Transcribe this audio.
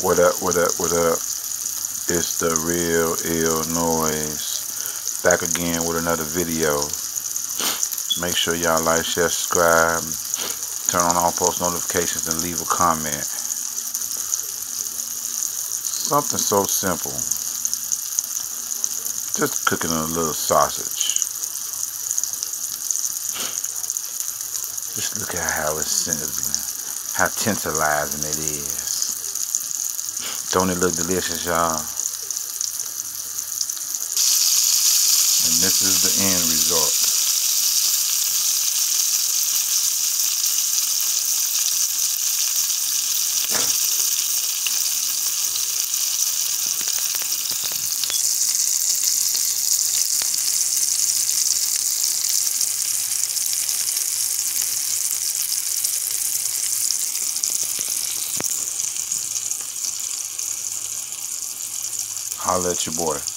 What up, what up, what up? It's the real Illnois. Back again with another video. Make sure y'all like, share, subscribe, turn on all post notifications, and leave a comment. Something so simple. Just cooking a little sausage. Just look at how it's. How tantalizing it is. Don't it look delicious, y'all? And this is the end result. Holla at your boy.